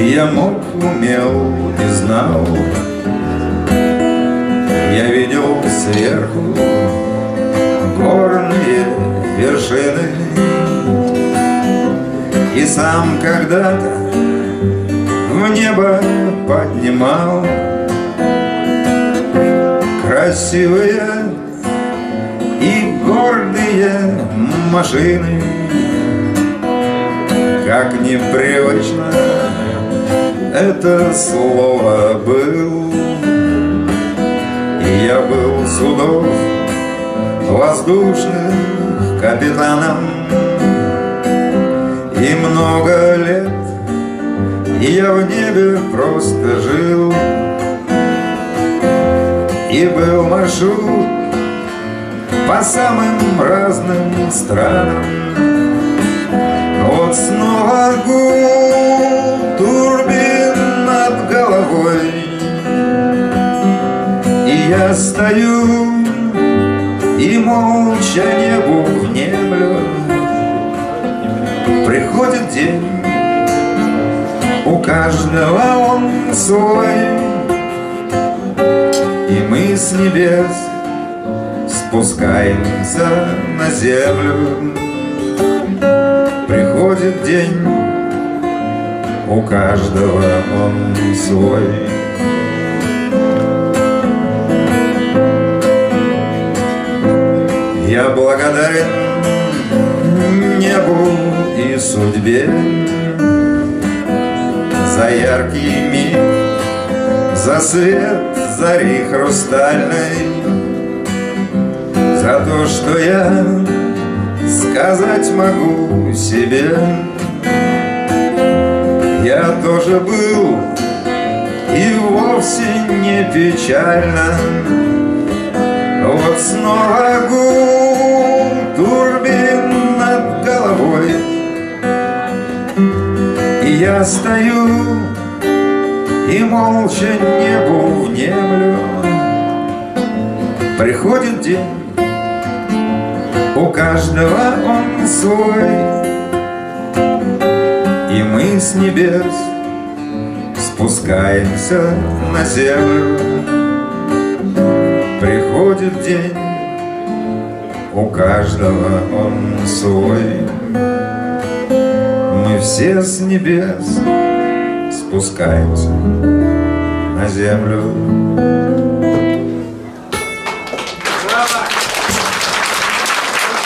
Я мог, умел и знал. Я видел сверху горные вершины. И сам когда-то в небо поднимал Красивые и гордые машины Как непривычно это слово был И я был судов воздушных капитаном. И много лет я в небе просто жил. И был маршрут по самым разным странам Вот снова гул турбин над головой. И я стою и молча небу внемлю Приходит день, у каждого он свой. И мы с небес спускаемся на землю Приходит день, у каждого он свой. Я благодарен небу и судьбе За яркий миг, за свет зари хрустальной За то, что я сказать могу себе. Я тоже был и вовсе не печально Вот снова гул турбин над головой. И я стою и молча небу внемлю Приходит день, у каждого он свой. И мы с небес спускаемся на землю Приходит день, у каждого он свой. Мы все с небес спускаемся на землю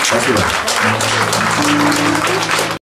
Спасибо.